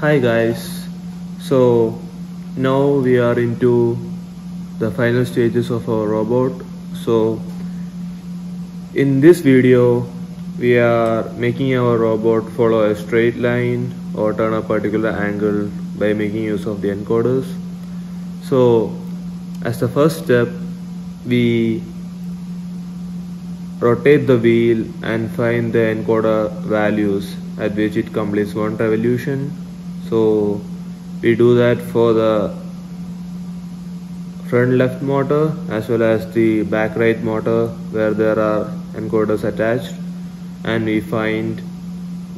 Hi guys, so now we are into the final stages of our robot. So in this video, we are making our robot follow a straight line or turn a particular angle by making use of the encoders. So as the first step, we rotate the wheel and find the encoder values at which it completes one revolution so we do that for the front left motor as well as the back right motor where there are encoders attached. And we find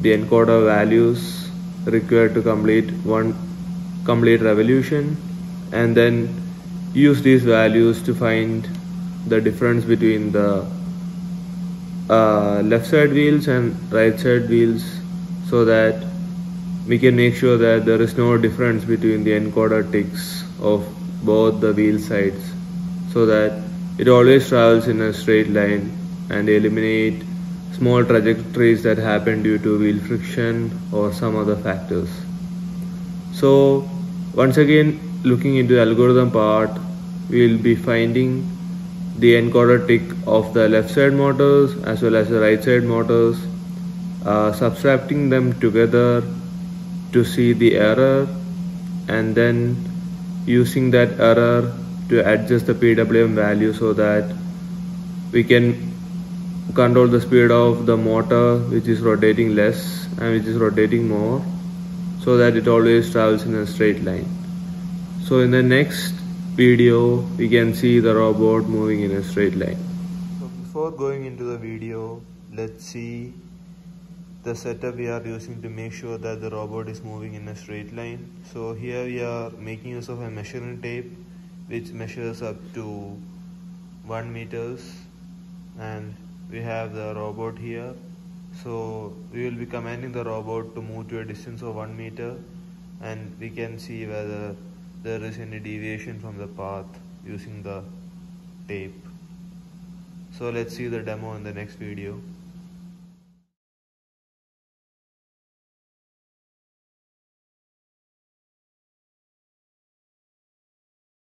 the encoder values required to complete one complete revolution and then use these values to find the difference between the uh, left side wheels and right side wheels so that we can make sure that there is no difference between the encoder ticks of both the wheel sides so that it always travels in a straight line and eliminate small trajectories that happen due to wheel friction or some other factors. So once again looking into the algorithm part we will be finding the encoder tick of the left side motors as well as the right side motors uh, subtracting them together to see the error and then using that error to adjust the PWM value so that we can control the speed of the motor which is rotating less and which is rotating more so that it always travels in a straight line. So in the next video we can see the robot moving in a straight line. So before going into the video let's see the setup we are using to make sure that the robot is moving in a straight line. So here we are making use of a measuring tape which measures up to 1 meters and we have the robot here. So we will be commanding the robot to move to a distance of 1 meter and we can see whether there is any deviation from the path using the tape. So let's see the demo in the next video.